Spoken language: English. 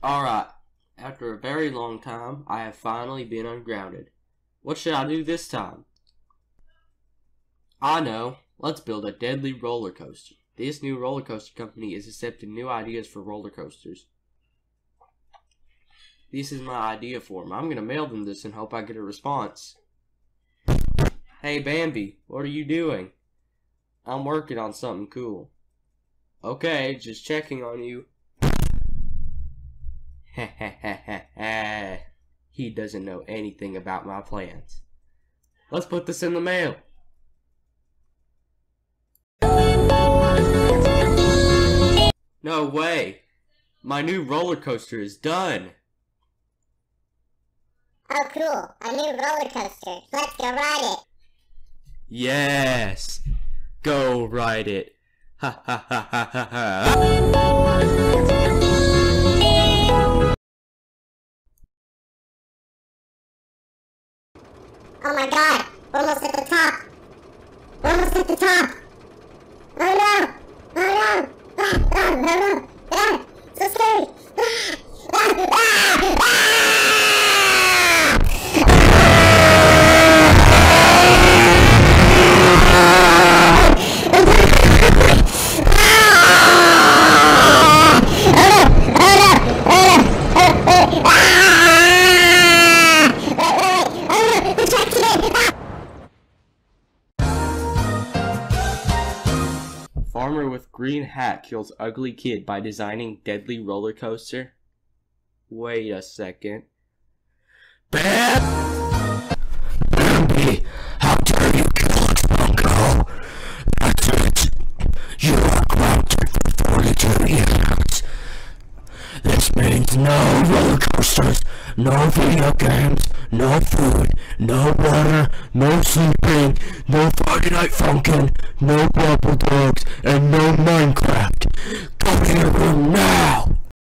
Alright, after a very long time, I have finally been ungrounded. What should I do this time? I know. Let's build a deadly roller coaster. This new roller coaster company is accepting new ideas for roller coasters. This is my idea for them. I'm gonna mail them this and hope I get a response. Hey Bambi, what are you doing? I'm working on something cool. Okay, just checking on you. he doesn't know anything about my plans. Let's put this in the mail. No way! My new roller coaster is done! Oh, cool. A new roller coaster. Let's go ride it. Yes! Go ride it! Ha ha ha ha ha ha! Oh my god. We're almost at the top. We're almost at the top. Oh no. Oh no. Ah, ah, no, no. Ah, so scary. Ah, ah, ah, ah! Farmer with green hat kills ugly kid by designing deadly roller coaster? Wait a second. Bam! Bambi, how dare you kill a small girl? That's it. You are grounded for 42 years. This means no roller coasters, no video games, no food, no water, no sleeping, no Friday night funkin', no Wobble Dogs, and no.